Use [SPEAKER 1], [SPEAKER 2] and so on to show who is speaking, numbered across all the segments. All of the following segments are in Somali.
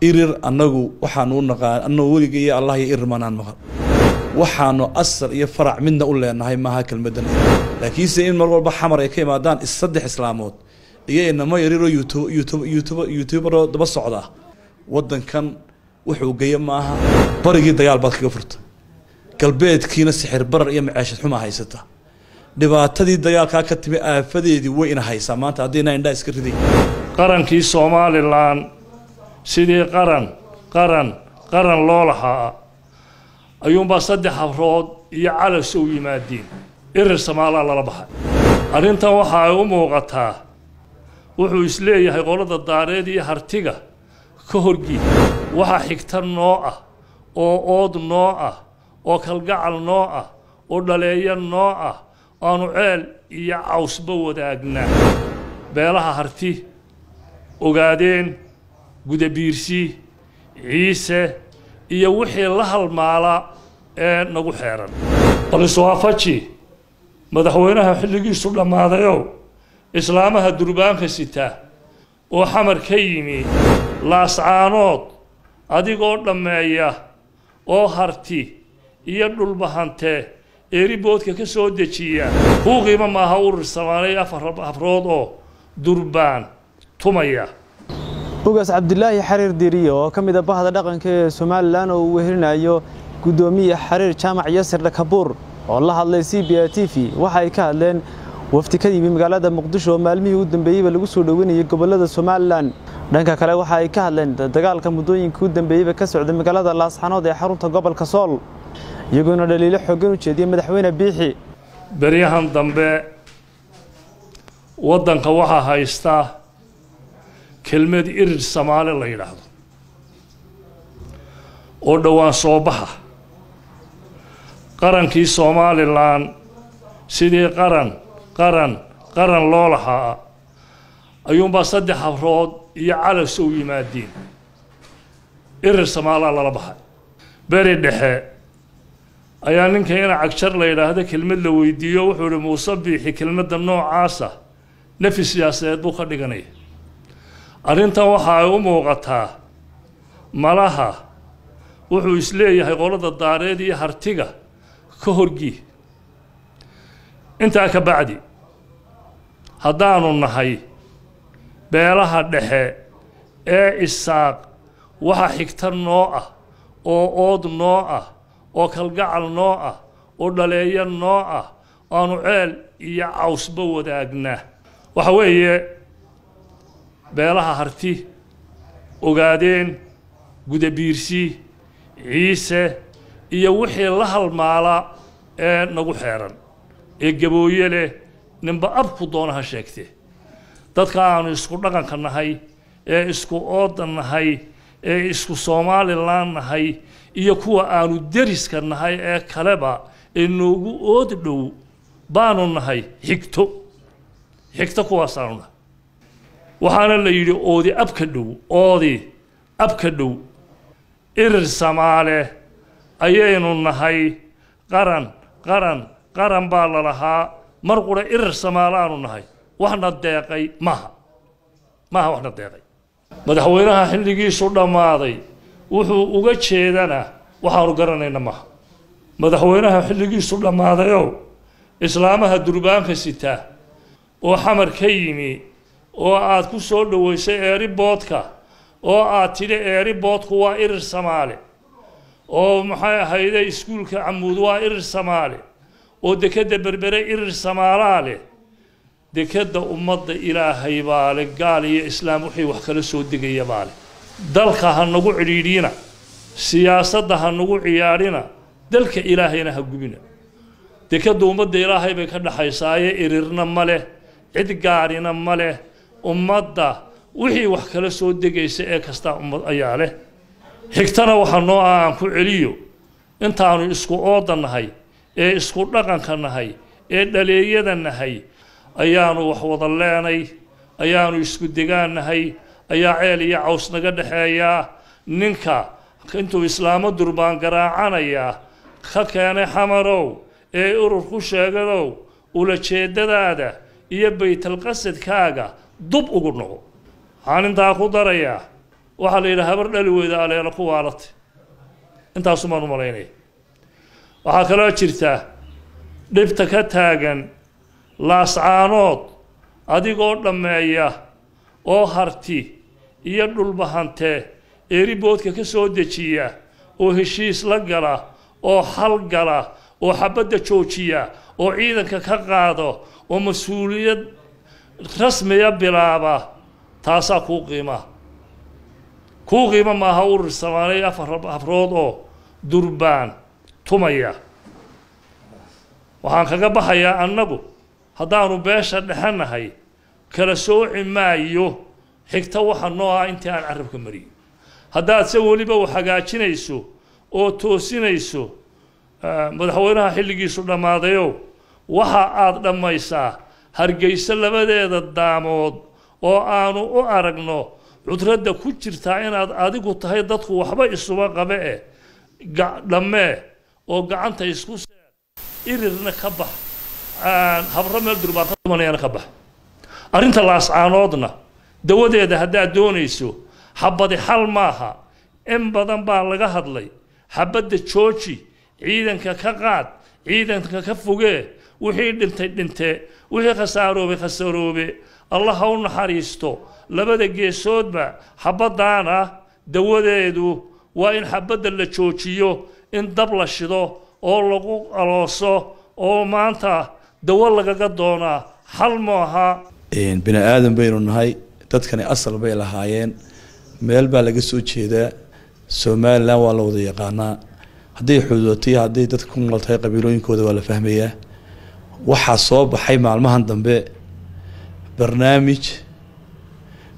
[SPEAKER 1] irir annagu waxaanu u naqaan annagu weliga iyo allah iyo irir maanaan maqal waxaanu asal iyo farac midna u leenahay maaha kelmadan. Laakiinse in mar walba xamar ay ka imaadaan saddex islaamood iyo inamo yariroo youtuberoo daba socda waddankan wuxuu geeya maaha barigii dagaal baad kaga furta. Galbeedkiina sixir barar iyo maceeshad xumaa haysata. Dhibaatadii dagaalkaa ka timi aafadeedii way ina haysaa maanta haddiina indhaa iska riday
[SPEAKER 2] qarankii somalilan sidii qaran qaran qaran loo lahaa. Ayuunbaa saddex habrood iyo calas u yimaadiin irir samaalaa lala baxay. Arrintan waxa ay u muuqataa wuxuu is leeyahay qolada daareed iyo hartiga ka horgii waxa xigta noo ah oo ood noo ah oo kalgacal noo ah oo dhaleeyo noo ah aanu ceel iyo cawsba wadaagnaa. Beelaha harti ogaadeen gudabiirsi ciise iyo wixii la halmaala ee nagu xeeran. Baliswaafaji madaxweynaha xilligiisu dhammaadayow islaamaha durbaanka sita oo xamar ka yimi laascaanood adigoo dhammeeya oo harti iyo dhulbahante eeriboodka ka soo dejiya kuu qiimo maaha urir samaanay afar habrood oo durbaan tumaya
[SPEAKER 3] ugaas cabdilaahi xariir diiriye oo ka mid a bahda dhaqanka ee somalilan oo uu wehelinayo guddoomiye xariir jaamac yasir dhakabuur oo la hadlay c b a t v waxa ay ka hadleen wafdi ka yimi magaalada muqdisho oo maalmihii u dambeeyeyba lagu soo dhoweynayay gobollada somalilan. Dhanka kale waxa ay ka hadleen dagaalka muddooyinkii u dambeeyeyba ka socday magaalada laasxanood ee xarunta gobolka sool iyagoona dhaliilo xooggan u jeediyey madaxweyne biixi
[SPEAKER 2] beryahan dambe waddanka waxaa haysta kelmad irir samaale la yidhaahdo oo dhowaan soo baxa qarankii somalilan sidii qaran qaran qaran loo lahaa? Ayuunbaa saddex habrood iyo calas u yimaadiin irir samaalaa lala baxay. Beri dhexe ayaa ninka ina cagjar la yidhaahdo kelmad la weydiiyo wuxuu ihi muuse biixi kelmadda noocaasa nefi siyaasadeed buu ka dhiganaya arrintan waxa ay u muuqataa malaha. Wuxuu is leeyahay qolada daareed iyo hartiga ka horgii. Intaa ka bacdi haddaanu nahay beelaha dhexe ee isaaq waxa xigta noo ah oo ood noo ah oo kalgacal noo ah oo dhaleeyo noo ah aanu ceel iyo cawsba wadaagnaa waxa weeye beelaha harti ogaadeen gudabiirsi ciise iyo wixii la halmaala ee nagu xeeran. Ee gabooye leh ninba abku doona ha sheegtee dadka aanu isku dhaqanka nahay ee isku ooda nahay ee isku somalilan nahay iyo kuwa aanu deriska nahay ee kaleba ee noogu ood dhow baanu nahay xigto. Xigto kuwaasaanu nahay waxaana la yidhi oodi abka dhow oodi abka dhow irir samaale ayaynu nahay qaran qaran qaran baa la lahaa mar qura irir samaale aanu nahay waxna deeqay maaha maaha waxna deeqay. Madaxweynaha xilligiisu dhammaaday wuxuu uga jeedana waxaanu garanayna maaha madaxweynaha xilligiisu dhammaadayow islaamaha durbaanka sita oo xamar ka yimi oo aad ku soo dhoweysay eeriboodka oo aad tidhi eeriboodku waa irir samaale oo maxay ahayde iskuulka camuud waa irir samaale oo dekedda berbere irir samaalaa leh dekedda ummadda ilaahay baa le gaal iyo islaam wixii wax kala soo degaya baa leh. Dalka ha nagu cidhiidhina siyaasadda ha nagu ciyaadhina dalka ilaahayna ha gubina. Dekedda ummadda ilaahay bay ka dhaxaysaaye irirna ma leh cid gaadhina ma leh ummadda wixii wax kala soo degaysa ee kastaa ummad ayaa leh. Xigtana waxa noo ah aan ku celiyo intaanu isku ooda nahay ee isku dhaqanka nahay ee dhaleeyada nahay ayaanu wax wada leenay ayaanu isku degaan nahay ayaa ceel iyo caws naga dhexeeyaa ninka intuu islaamo durbaan garaacanayaa ka keenay xamarow ee urur ku sheegadow ulajeedadaada iyo baytalqasadkaaga dub ugu noqo. Waxaan intaa ku darayaa waxaa la yidhaha habar dhali weyda aleelo ku waalatay. Intaasumaan u malaynaya. Waxaa kaloo jirta dhibta ka taagan laascaanood adigoo dhammeeya oo harti iyo dhulbahante eeriboodka ka soo dejiya oo heshiis la gala oo hal gala oo xabadda joojiya oo ciidanka ka qaado oo mas'uuliyad rasmiya bilaaba taasaa kuu qiimaa kuu qiimo maaha urur soomaaliya afar afrood oo durbaan tumaya. Waxaan kaga baxayaa annagu haddaanu beesha dhexanahay kala sooci maayo xigta waxa noo ah intii aan carabka mariyo. Haddaad se weliba u hagaajinayso oo toosinayso madaxweynaha xilligiisu dhammaadayow waxa aad dhammaysaa hargeyso labadeeda daamood oo aanu u aragno cudradda ku jirtaa inaad adigu tahay dadku waxba isuba qabe eh dhammee oo gacanta isku seer. Irirna ka bax. Habro meel durbaantamanayana ka bax. Arrinta laascaanoodna dawadeeda haddaad doonayso xabadi xal maaha. In badan baa laga hadlay. Xabadda jooji ciidanka ka qaad ciidanka ka fogee wixii dhintay dhinte wixii khasaaroobay khasaaroobe allah ha u naxariisto. Labada geesoodba xabadaana dawadeedu waa in xabadda la joojiyo in dab la shido oo lagu alooso oo maanta dawo lagaga doonaa. Xal maaha
[SPEAKER 1] bini aadan baynu nahay. Dadkani asal bay lahaayeen. Meel baa laga soo jeedaa. Somalilan waa la wada yaqaanaa. Hadday xuduudatay hadday dadka ku nool qabiilooyinkooda waa la fahmayaa waxaa soo baxay maalmahan dambe. Barnaamij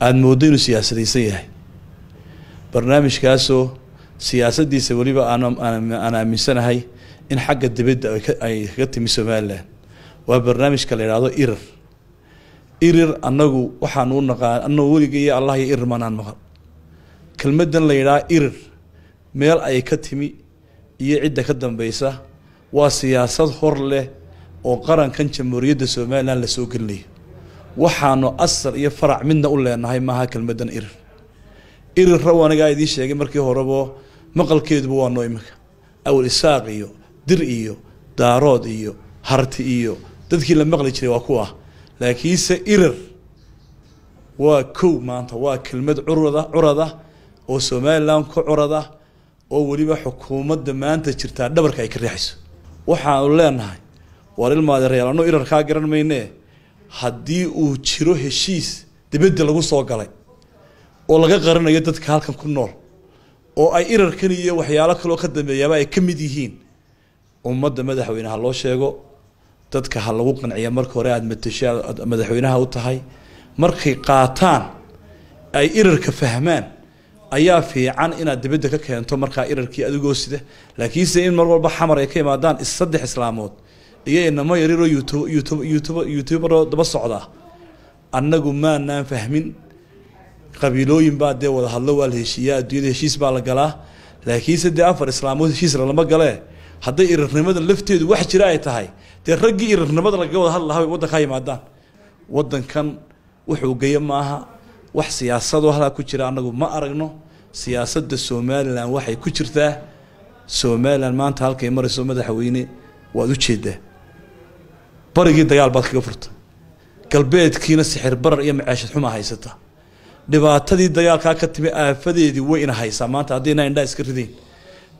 [SPEAKER 1] aada mooddo inuu siyaasadaysan yahay. Barnaamijkaasoo siyaasaddiisa weliba aan aaminsanahay in xagga dibadda ay kaga timi somalilan waa barnaamijka la yidhaahdo irir. Irir annagu waxaanu u naqaan annagu weliga iyo allah iyo irir maanaan maqal kelmaddan la yidhaha irir meel ay ka timi iyo cidda ka dambeysa waa siyaasad hor leh oo qarankan jamhuuriyadda somalilan la soo gelinayo. Waxaanu asal iyo farac midna u leenahay maaha kelmaddan irir. Irir raw anigaa idiin sheegay markii horebo maqalkeeduba waa noo iminka awal isaaq iyo dir iyo daarood iyo harti iyo dadkii la maqli jiray waa kuwa laakiinse irir waa kow maanta waa kelmad curada curada oo somalilan ku curada oo weliba xukuumadda maanta jirtaa dhabarka ay ka riixayso. Waxaanu leenahay waar ilmaadereyaal anuu irar kaa garan maynee haddii uu jiro heshiis dibadda lagu soo galay oo laga qaranayo dadka halkan ku nool oo ay irarkan iyo waxyaalo kaloo ka dambeeyaaba ay ka mid yihiin ummadda madaxweyne ha loo sheego dadka ha lagu qanciya marka hore aada matasho aad madaxweynaha u tahay markay qaataan ay irarka fahmaan ayaa fiican inaad dibadda ka keento markaa irarkii adigoo sida. Laakiinse in mar walba xamar ay ka imaadaan saddex islaamood iyo inamo yariroo youtub daba socda. Annagu maanaan fahmin. Qabiilooyin baa dee wada hadlo waa la heshiiyaa adduunyada heshiis baa la galaa. Laakiinse dee afar islaamood heshiis lalama galee hadday irirnimada lafteedu wax jira ay tahay dee raggii irirnimada lagaga wada hadli lahaa waddankaa yimaadaan. Waddankan wuxuu geyo maaha wax siyaasadoo halkaa ku jira annagu ma aragno. Siyaasadda somalilan waxay ku jirtaa. Somalilan maanta halkay marayso madaxweyne waad u jeedaa barigii dagaal baad kaga furta galbeedkiina sixir barar iyo maceeshad xumaa haysata. Dhibaatadii dagaalkaa ka timi aafadeedii way ina haysaa. Maanta haddayna indhaa iska ridayn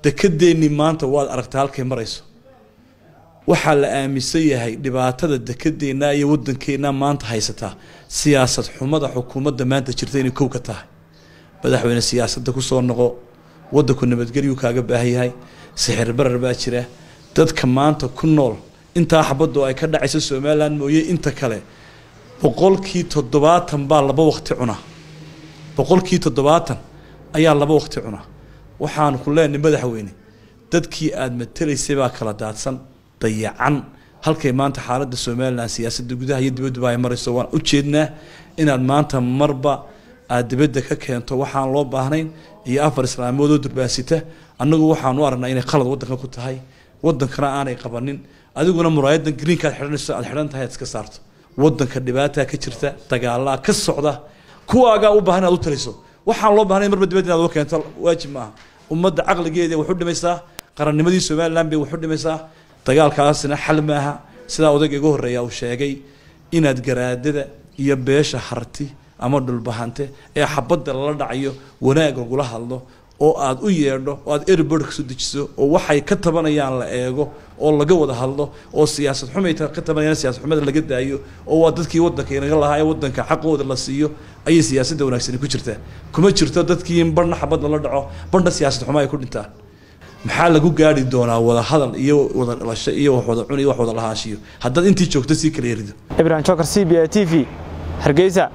[SPEAKER 1] dekedeennii maanta waad aragtaa halkay marayso. Waxaa la aaminsan yahay dhibaatada dekedeenna iyo waddankeenna maanta haysataa siyaasad xumada xukuumadda maanta jirta inay kow ka tahay. Madaxweyne siyaasadda ku soo noqo waddanku nabadgelyuu kaaga baahan yahay. Sixir barar baa jira. Dadka maanta ku nool intaa xabadoo ay ka dhacayso somalilan mooye inta kale boqolkii toddobaatan baa laba waqti cuna. Boqolkii toddobaatan ayaa laba waqti cuna. Waxaan ku leenahay madaxweyne dadkii aada matelaysay baa kala daadsan dayacan. Halkay maanta xaaladda somalilan siyaasadda gudaha iyo dibadduba ay marayso waan u jeednaa inaad maanta marba aada dibadda ka keento. Waxaan loo baahnayn iyo afar islaamoodoo durbaansita annagu waxaan u aragnaa inay qalad waddanka ku tahay. Waddankana aanay qabanin adiguna muraayadan greenka aad xidhanayso aad xidhan tahay aad iska saarto. Waddanka dhibaataa ka jirta dagaalaa ka socda kuwaagaa u baahan inaad u taliso. Waxaan loo baahnay marba dibadda inaad uga keento waajib maaha. Ummadda caqligeeda wax u dhimaysaa qarannimadii somaliland bay wax u dhimaysaa dagaalkaasina xal maaha. Sidaa odayga iga horreeya uu sheegay inaad garaadada iyo beesha harti ama dhulbahante ee xabadda lala dhacayo wanaag lagula hadlo oo aad u yeedho oo aad erbord ka soo dejiso oo waxay ka tabanayaan la eego oo laga wada hadlo oo siyaasad xumay ka tabanayaan siyaasad xumada laga daayo oo waa dadkii waddanka inaga lahaa ee waddanka xaqooda la siiyo ayay siyaasadda wanaagsani ku jirtaa. Kuma jirto dadkii barhna xabad lala dhaco barhna siyaasad xumo ay ku dhintaan. Maxaa lagu gaari doonaa wada hadal iyo wada dhalasho iyo wax wada cun iyo wax wada lahaanshiyo? Haddaad intii joogto sii kala yerido
[SPEAKER 3] ibrahim jokar c b a t v. Hargeysa